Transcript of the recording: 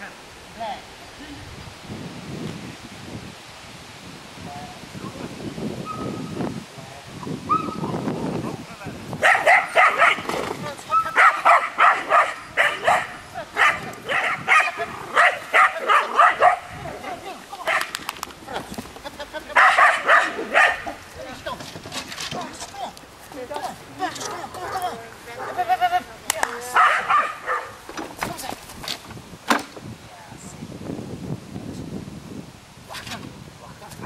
对，